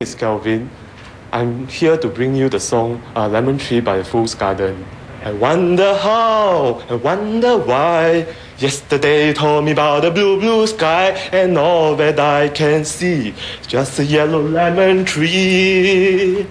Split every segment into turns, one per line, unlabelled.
is Kelvin. I'm here to bring you the song uh, Lemon Tree by the Fool's Garden. I wonder how, I wonder why. Yesterday told me about the blue, blue sky, and all that I can see is just a yellow lemon tree.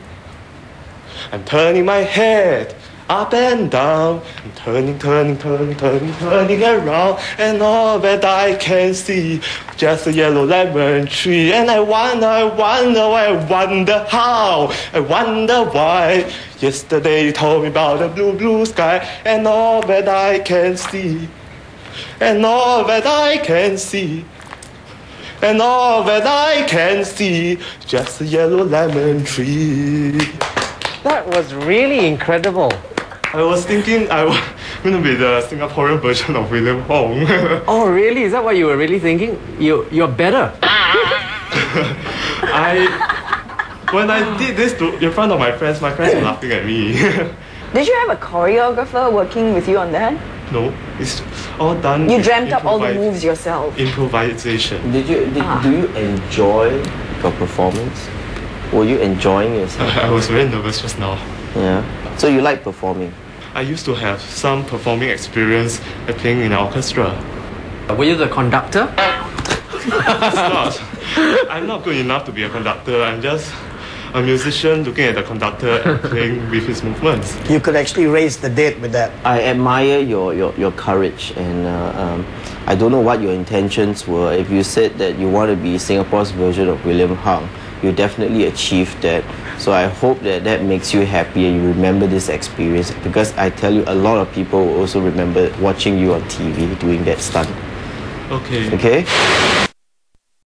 I'm turning my head up and down, I'm turning, turning, turning, turning, turning around, and all that I can see just a yellow lemon tree. And I wonder, I wonder, I wonder how, I wonder why. Yesterday you told me about the blue, blue sky, and all that I can see, and all that I can see. And all that I can see, just a yellow lemon tree.
That was really incredible.
I was thinking I was going to be the Singaporean version of William Hung.
Oh, really? Is that what you were really thinking? You, you're better.
I when I did this to, in front of my friends, my friends were laughing at me.
Did you have a choreographer working with you on that?
no, it's all done.
You
with
dreamt up all the moves yourself.
Improvisation.
Did you did,
Ah.
do you enjoy your performance? Were you enjoying yourself?
I was very nervous just now.
Yeah. So you like performing?
I used to have some performing experience at playing in an orchestra.
Were you the conductor?
Not. I'm not good enough to be a conductor. I'm just a musician looking at the conductor and playing with his movements.
You could actually raise the date with that.
I admire your, your, your courage and uh, um, I don't know what your intentions were. If you said that you want to be Singapore's version of William Hung, you definitely achieved that. So I hope that that makes you happy and you remember this experience because I tell you, a lot of people will also remember watching you on TV doing that stunt.
Okay.
Okay?